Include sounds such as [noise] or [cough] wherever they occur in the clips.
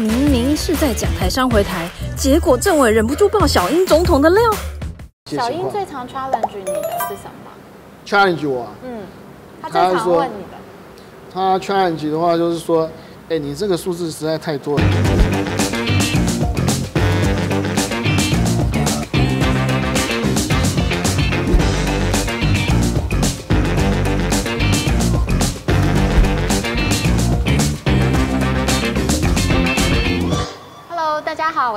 明明是在讲台上回台，结果政委忍不住爆小英总统的料。小英最常 challenge 你的是什么？challenge 我、啊，嗯，他最常问你的。他 challenge 的话就是说，哎、你这个数字实在太多了。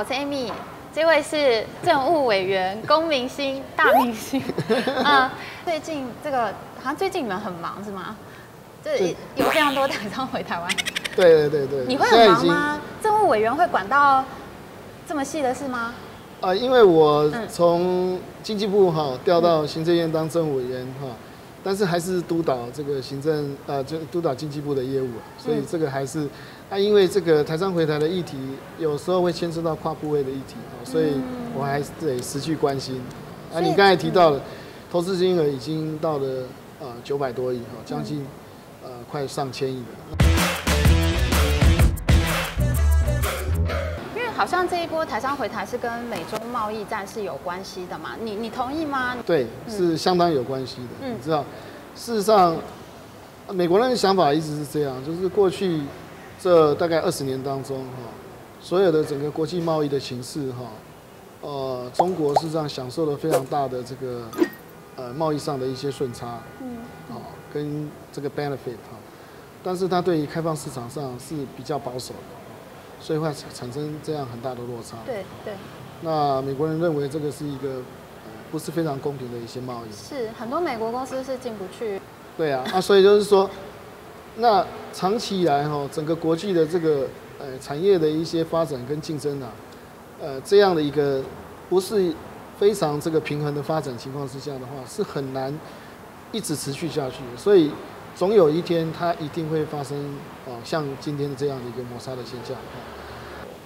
我是 Amy，这位是政务委员龚明星，大明星。嗯，最近这个好像最近你们很忙是吗？这对有非常多台商回台湾，对对对对，你会很忙吗？政务委员会管到这么细的事吗？啊、因为我嗯从经济部哈调到行政院当政务委员哈，但是还是督导这个行政呃，就督导经济部的业务，所以嗯这个还是啊，因为这个台商回台的议题有时候会牵涉到跨部位的议题，所以我还得持续关心。啊，你刚才提到了投资金额已经到了呃九百多亿哈，将近呃快上千亿了。因为好像这一波台商回台是跟美中贸易战是有关系的嘛，你你同意吗？对，是相当有关系的。嗯你知道，事实上，呃美国人的想法一直是这样，就是过去这大概二十年当中，哈，所有的整个国际贸易的形势，哈，呃，中国事实上享受了非常大的这个呃贸易上的一些顺差，嗯，哦，跟这个 benefit 哈，但是它对于开放市场上是比较保守的，所以会产生这样很大的落差。对对，那美国人认为这个是一个呃不是非常公平的一些贸易。是很多美国公司是进不去。对啊，啊，所以就是说，那长期以来哈，整个国际的这个呃产业的一些发展跟竞争啊，呃这样的一个不是非常这个平衡的发展情况之下的话，是很难一直持续下去的。所以总有一天它一定会发生哦，像今天的这样的一个摩擦的现象。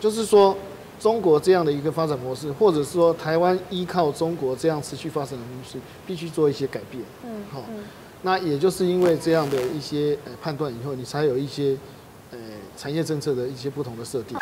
就是说，中国这样的一个发展模式，或者说台湾依靠中国这样持续发展的模式，必须做一些改变。嗯，好嗯那也就是因为这样的一些呃判断以后，你才有一些呃产业政策的一些不同的设定。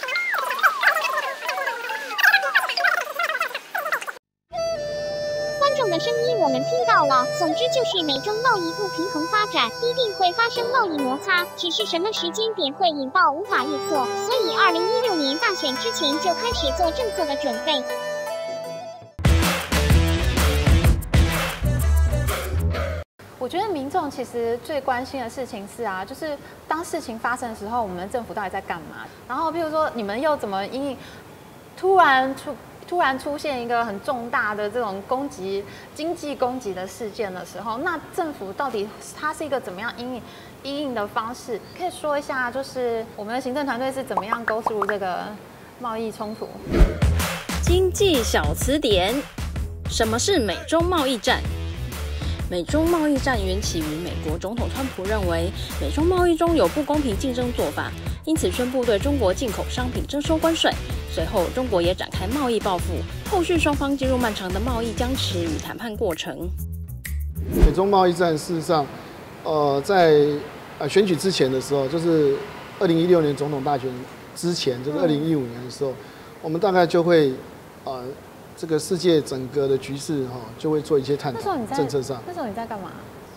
观众的声音我们听到了。总之就是美中贸易不平衡发展，一定会发生贸易摩擦，只是什么时间点会引爆无法预测。所以，二零一六年大选之前就开始做政策的准备。我觉得民众其实最关心的事情是啊，就是当事情发生的时候，我们政府到底在干嘛？然后，譬如说，你们又怎么因应突然出突然出现一个很重大的这种攻击经济攻击的事件的时候，那政府到底它是一个怎么样因应应应的方式？可以说一下，就是我们的行政团队是怎么样 go through 这个贸易冲突？经济小词典：什么是美中贸易战？美中贸易战缘起于美国总统川普认为美中贸易中有不公平竞争做法，因此宣布对中国进口商品征收关税。随后，中国也展开贸易报复，后续双方进入漫长的贸易僵持与谈判过程。美中贸易战事实上，呃，在呃选举之前的时候，就是二零一六年总统大选之前，就是二零一五年的时候，我们大概就会呃这个世界整个的局势哈、就会做一些探讨那时候你，在政策上。那时候你在干嘛？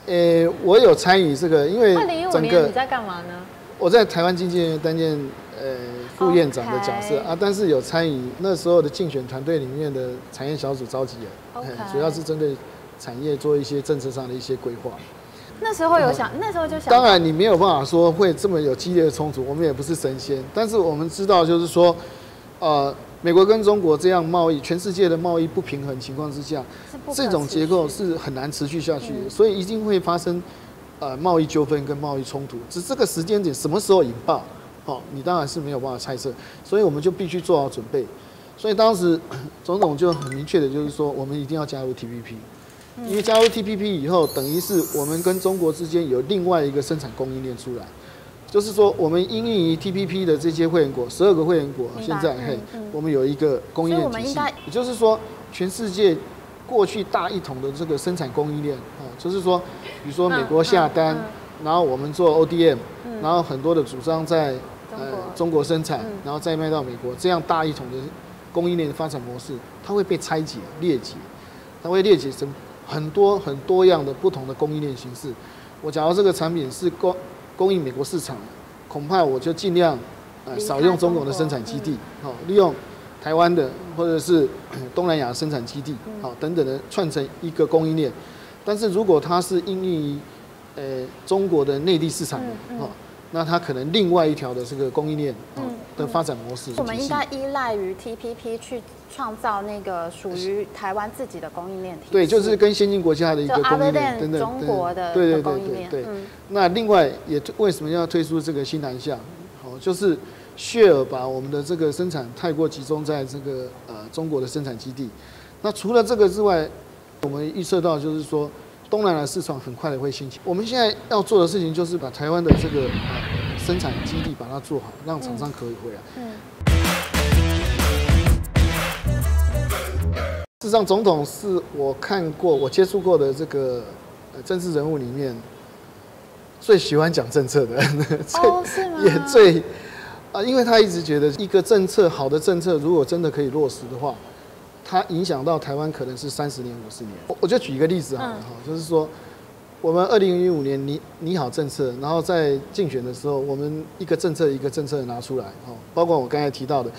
呃，我有参与这个，因为整个你在干嘛呢？我在台湾经济院担任呃副院长的角色啊，但是有参与那时候的竞选团队里面的产业小组召集人主要是针对产业做一些政策上的一些规划。那时候有想，那时候就想，当然，你没有办法说会这么有激烈的冲突，我们也不是神仙，但是我们知道，就是说，呃，美国跟中国这样贸易，全世界的贸易不平衡情况之下，这种结构是很难持续下去的，嗯所以一定会发生呃贸易纠纷跟贸易冲突。只是这个时间点什么时候引爆，哦，你当然是没有办法猜测，所以我们就必须做好准备。所以当时总统就很明确的就是说，我们一定要加入 TPP，因为加入 TPP 以后，等于是我们跟中国之间有另外一个生产供应链出来。就是说，我们因应于 TPP 的这些会员国，十二个会员国，现在嘿我们有一个供应链体系。也就是说，全世界过去大一统的这个生产供应链啊，就是说，比如说美国下单然后我们做 ODM，嗯。然后很多的主张在中国。中国生产嗯，然后再卖到美国，这样大一统的供应链的发展模式，它会被拆解、裂解，它会裂解成很多很多样的不同的供应链形式。我假如这个产品是供供应美国市场，恐怕我就尽量呃少用中国的生产基地，好、利用台湾的或者是呃 [coughs] 东南亚生产基地，好、等等的串成一个供应链。但是如果它是应用于呃中国的内地市场好，那它可能另外一条的这个供应链的发展模式。我们应该依赖于 TPP 去创造那个属于台湾自己的供应链体系。对，就是跟先进国家的一个供应链等等，中国的对对对的供应对对。那另外也为什么要推出这个新南向？好，就是血尔把我们的这个生产太过集中在这个呃中国的生产基地。那除了这个之外，我们预测到就是说东南亚市场很快的会兴起。我们现在要做的事情就是把台湾的这个呃生产基地把它做好，让厂商可以回来。嗯事实上，总统是我看过、我接触过的这个呃政治人物里面最喜欢讲政策的，[laughs] 最？也最啊，因为他一直觉得一个政策好的政策，如果真的可以落实的话，它影响到台湾可能是三十年、五十年。我我就举一个例子好了嗯哈，就是说我们二零一五年拟拟好政策，然后在竞选的时候，我们一个政策一个政策拿出来哦，包括我刚才提到的。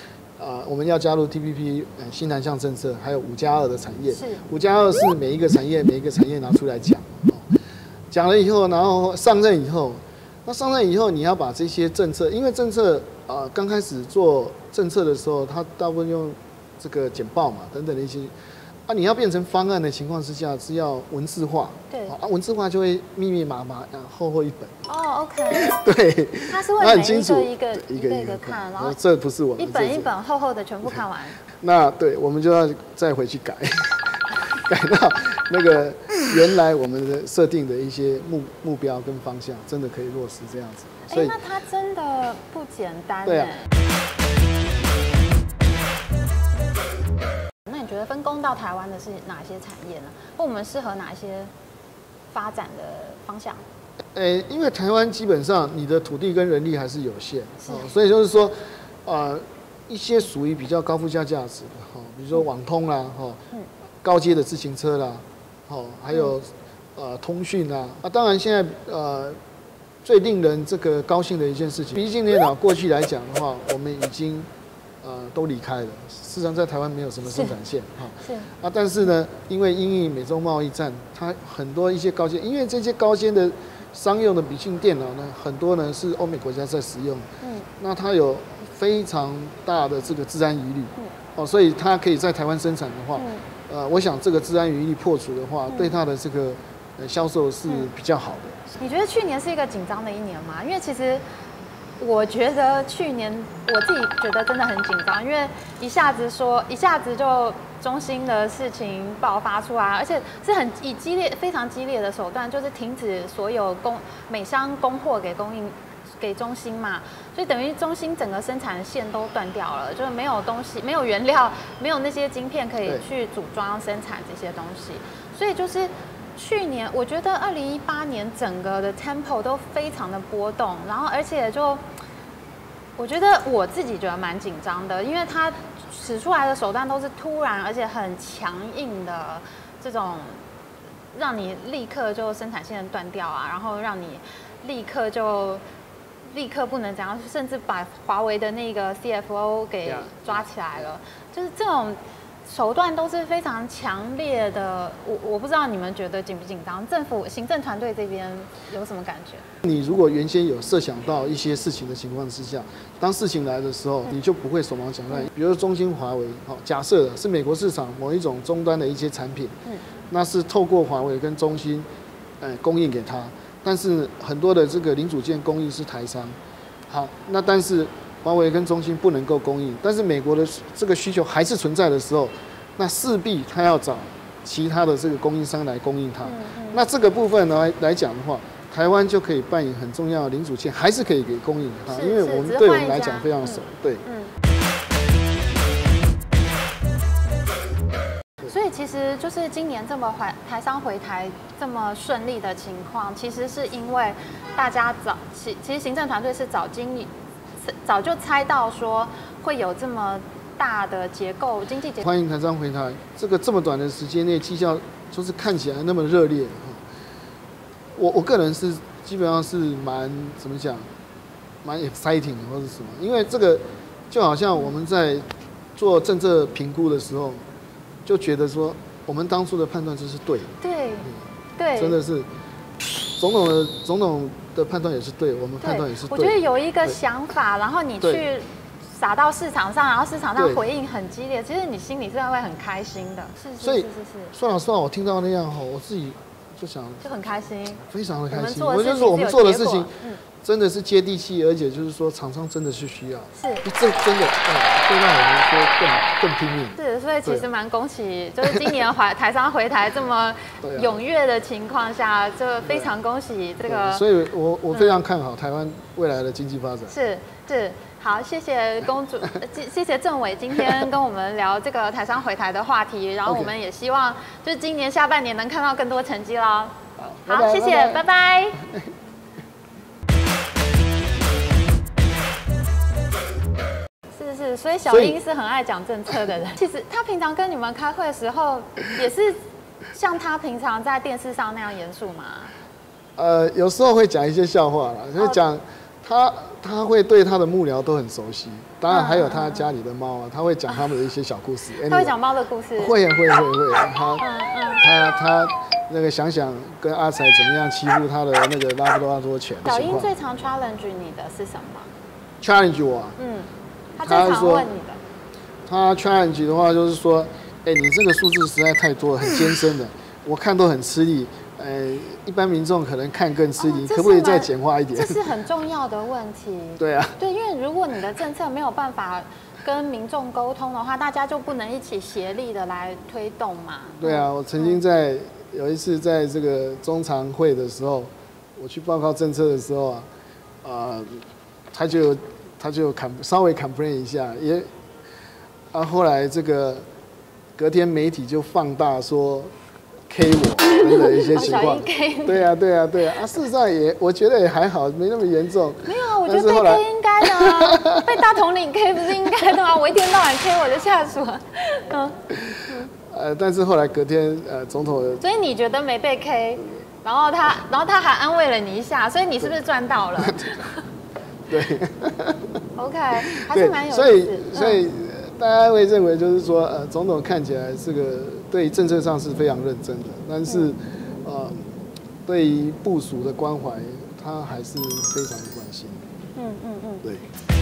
啊，我们要加入 TPP 呃新南向政策，还有五加二的产业。是五加二是每一个产业每一个产业拿出来讲，哦，讲了以后，然后上任以后，那上任以后你要把这些政策，因为政策啊刚开始做政策的时候，它大部分用这个简报嘛等等的一些，啊你要变成方案的情况之下是要文字化，对。啊文字化就会密密麻麻，啊厚厚一本，哦，OK，[laughs] 对，他很清楚个一个一个一个看，然后这不是我们一本一本厚厚的全部看完。[laughs] 那对，我们就要再回去改，[laughs] 改到那个原来我们的设定的一些目目标跟方向，真的可以落实这样子。所哎，以那它真的不简单对啊觉得分工到台湾的是哪些产业呢？或我们适合哪一些发展的方向？诶、因为台湾基本上你的土地跟人力还是有限，是哦，所以就是说，呃，一些属于比较高附加价值的，哈、比如说网通啦，哈、嗯高阶的自行车啦，哦，还有、呃通讯啦，啊，当然现在呃最令人这个高兴的一件事情，毕竟电脑过去来讲的话，我们已经呃都离开了，事实上在台湾没有什么生产线，哈、是啊，但是呢，因为因应美洲贸易战，它很多一些高阶，因为这些高阶的商用的笔记电脑呢，很多呢是欧美国家在使用，嗯那它有非常大的这个治安疑虑嗯，哦，所以它可以在台湾生产的话，嗯呃，我想这个治安疑虑破除的话，嗯对它的这个呃销售是比较好的。你觉得去年是一个紧张的一年吗？因为其实我觉得去年我自己觉得真的很紧张，因为一下子说一下子就中兴的事情爆发出来，而且是很以激烈、非常激烈的手段，就是停止所有供美商供货给供应。给中兴嘛，所以等于中兴整个生产线都断掉了，就是没有东西，没有原料，没有那些晶片可以去组装生产这些东西，所以就是去年，我觉得二零一八年整个的 tempo 都非常的波动，然后而且就，我觉得我自己觉得蛮紧张的，因为他使出来的手段都是突然而且很强硬的这种，让你立刻就生产线断掉啊，然后让你立刻就。立刻不能怎样，甚至把华为的那个 CFO 给.抓起来了，就是这种手段都是非常强烈的。我我不知道你们觉得紧不紧张？政府行政团队这边有什么感觉？你如果原先有设想到一些事情的情况之下，当事情来的时候，你就不会手忙脚乱。比如说中兴、华为，好，假设是美国市场某一种终端的一些产品，嗯那是透过华为跟中兴，呃，供应给他，但是很多的这个零组件供应是台商，好，那但是华为跟中兴不能够供应，但是美国的这个需求还是存在的时候，那势必他要找其他的这个供应商来供应它。嗯嗯那这个部分呢来来讲的话，台湾就可以扮演很重要的零组件，还是可以给供应它，因为我们对我们来讲非常熟，对。嗯。所以其实就是今年这么回台商回台这么顺利的情况，其实是因为大家早其其实行政团队是早经早就猜到说会有这么大的结构经济结构。欢迎台商回台，这个这么短的时间内绩效就是看起来那么热烈，我我个人是基本上是蛮怎么讲，蛮 exciting 或者什么，因为这个就好像我们在做政策评估的时候，就觉得说我们当初的判断就是对的，对，对，真的是总统的总统的判断也是对，我们判断也是对。我觉得有一个想法，然后你去撒到市场上，然后市场上回应很激烈，其实你心里是会很开心的。是是是是是。算了算了，我听到那样哈，我自己。就想就很开心，非常的开心。我就是我们做的事情，真的是接地气，而且就是说厂商真的是需要，是，这真的会让我们说更更拼命。是，所以其实蛮恭喜，就是今年台台商回台这么踊跃的情况下，就非常恭喜这个。所以我我非常看好台湾未来的经济发展。是是。好，谢谢公主，[laughs] 谢谢政委今天跟我们聊这个台商回台的话题，然后我们也希望就是今年下半年能看到更多成绩喽。好，谢谢，拜拜。[laughs] 是是，所以小英是很爱讲政策的人。[laughs] 其实他平常跟你们开会的时候，也是像他平常在电视上那样严肃吗？呃，有时候会讲一些笑话啦，就讲。他他会对他的幕僚都很熟悉，当然还有他家里的猫啊，他会讲他们的一些小故事。[laughs] 他会讲猫的故事。会会会会，他他他那个想想跟阿才怎么样欺负他的那个拉布拉多犬。小英最常 challenge 你的是什么？challenge 我。嗯。他最常问你的。他 challenge 的话就是说，哎，你这个数字实在太多了，很艰深的，我看都很吃力。呃，一般民众可能看更吃力，可不可以再简化一点？这是很重要的问题。[laughs] 对啊，对，因为如果你的政策没有办法跟民众沟通的话，大家就不能一起协力的来推动嘛。对啊，我曾经在有一次在这个中常会的时候，我去报告政策的时候啊，啊，他就他就 com 稍微 complain 一下，也啊，后来这个隔天媒体就放大说。K 我的一些情况，[laughs] 对啊，对啊，对啊，啊，事实上也，我觉得也还好，没那么严重。没有啊，我觉得被 K 应该的，[laughs] 被大统领 K 不是应该的吗？我一天到晚 K 我的下属，[laughs] 嗯。呃，但是后来隔天，呃，总统。所以你觉得没被 K，然后他，然后他还安慰了你一下，所以你是不是赚到了？对。OK，还是蛮有意思。所以，所以。大家会认为就是说，呃，总统看起来是个对政策上是非常认真的，但是，呃，对于部署的关怀，他还是非常的关心。嗯嗯嗯，对。